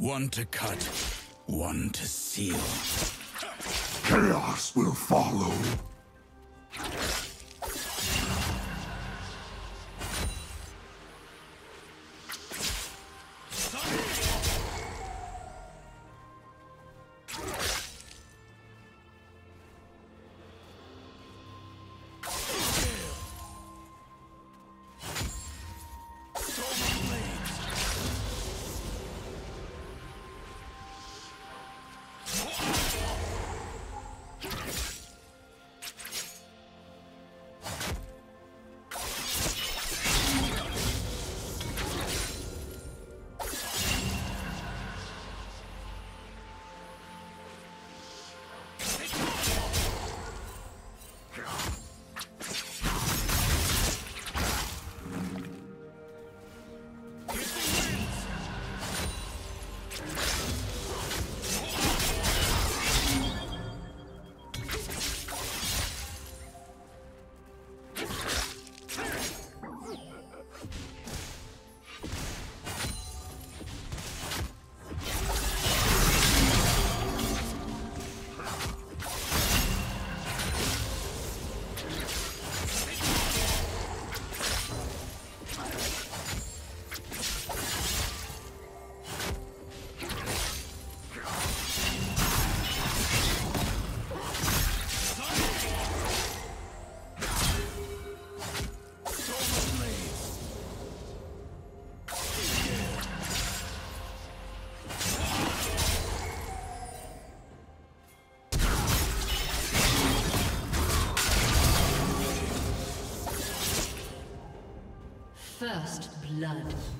One to cut, one to seal. Chaos will follow. Blood.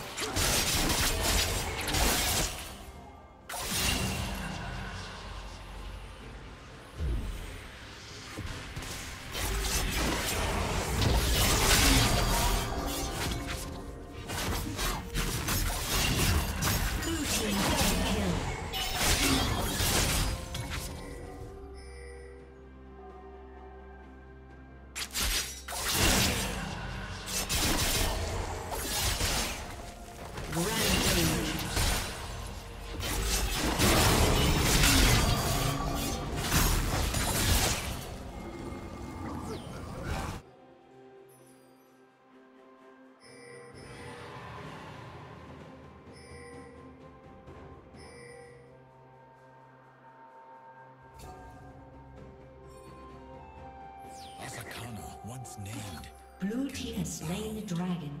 Named. Blue team has slain the dragon.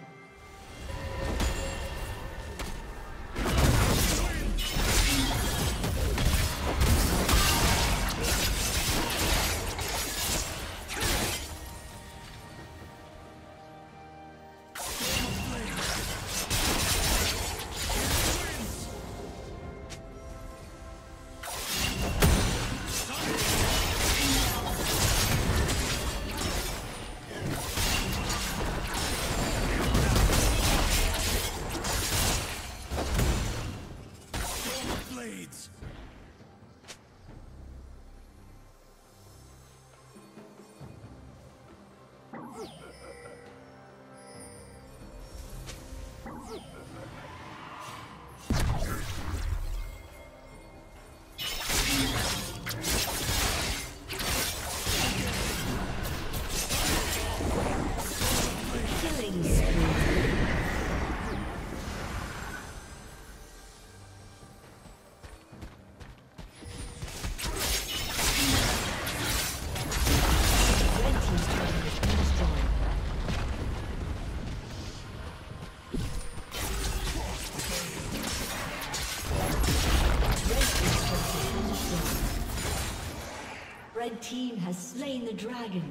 the dragon.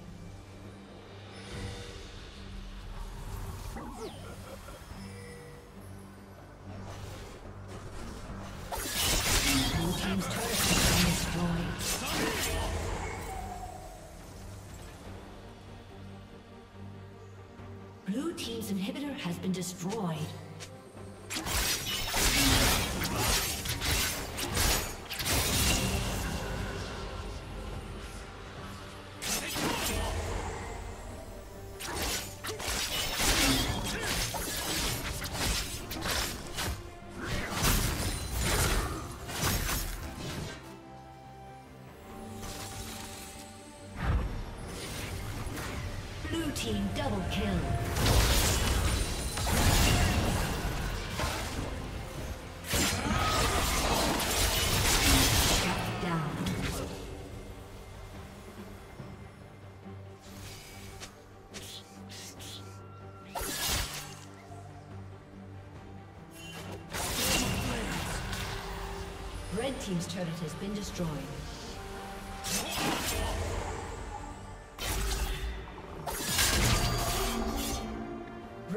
Double kill. Team's turret has been destroyed.